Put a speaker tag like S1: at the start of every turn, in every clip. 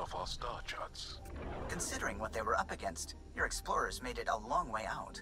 S1: of our star charts.
S2: Considering what they were up against, your explorers made it a long way out.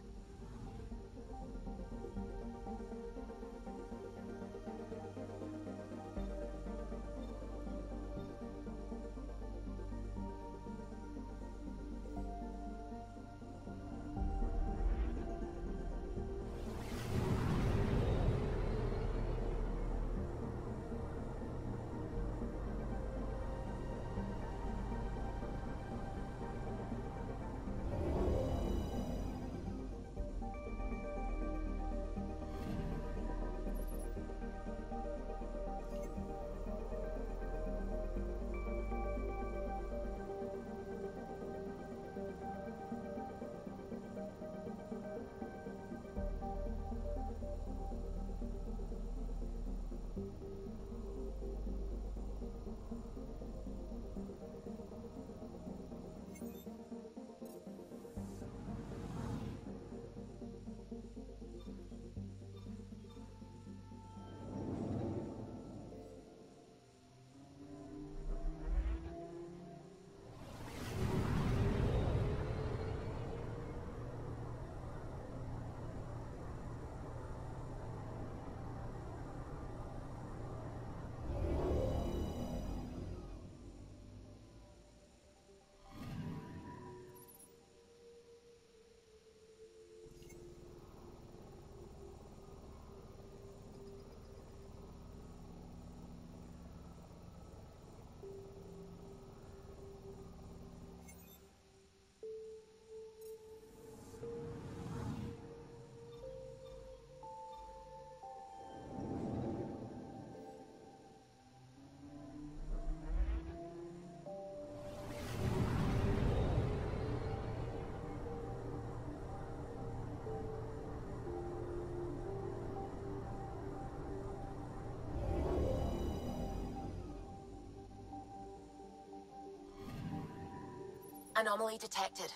S3: Anomaly detected.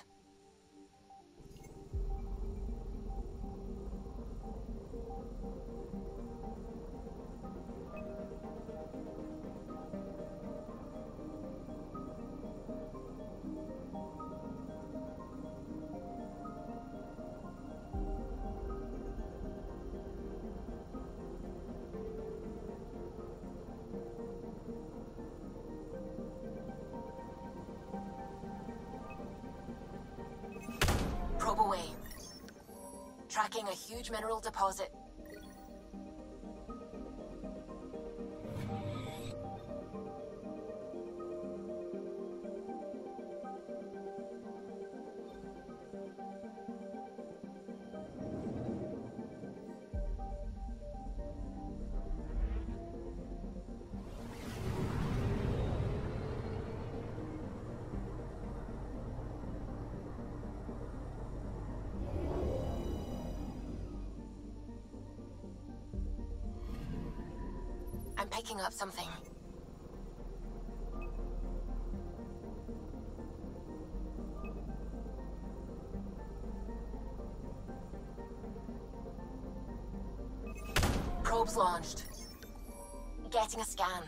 S3: Tracking a huge mineral deposit. Picking up something. Probes launched. Getting a scan.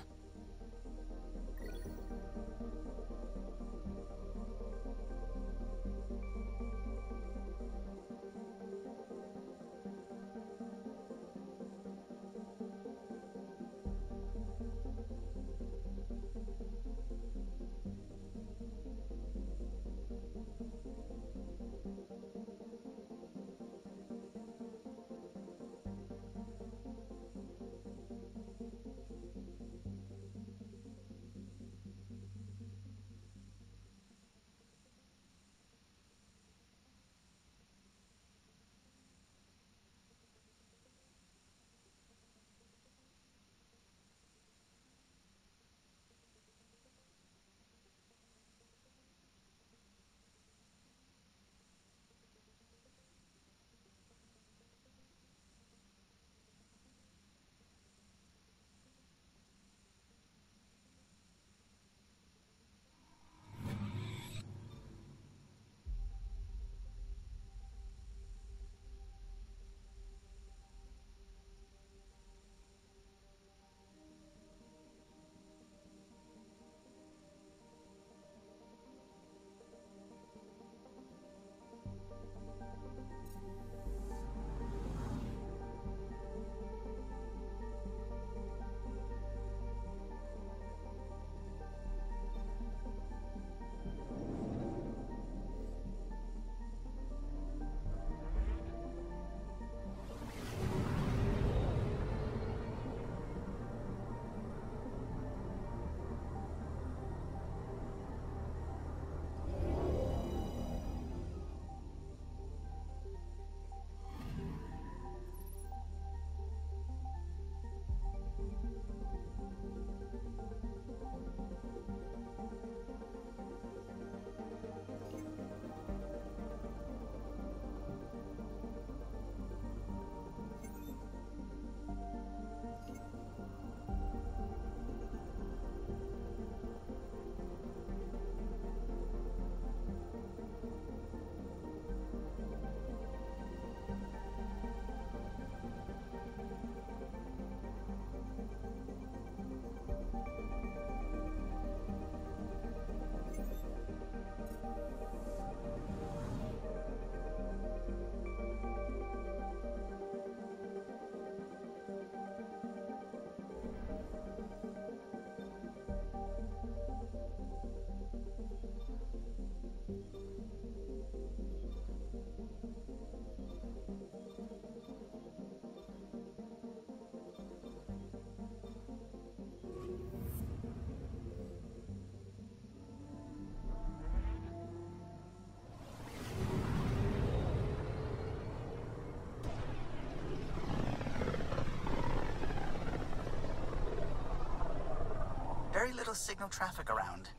S2: Very little signal traffic around.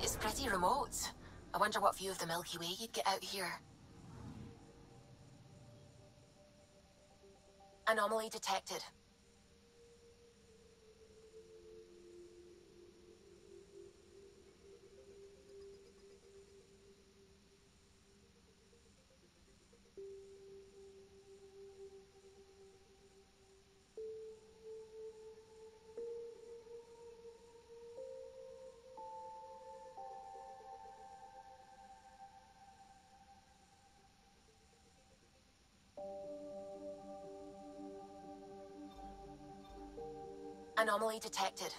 S3: It's pretty remote. I wonder what view of the Milky Way you'd get out here. Anomaly detected. Anomaly detected.